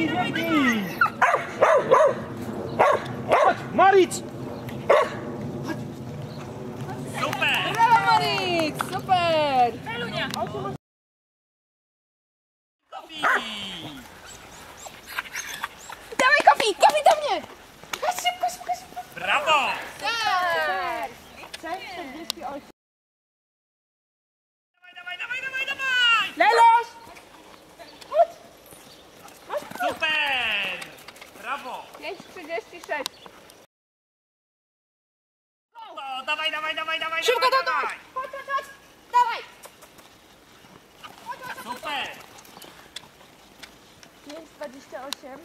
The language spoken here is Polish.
Привяги! Мариц! Супер! Браво, Мариц! Супер! 5,36 No, dawaj, dawaj, dawaj, dawaj, Szybko, dawaj, dawaj! dawaj! Chodź, chodź, chodź! Dawaj! Super! 5,28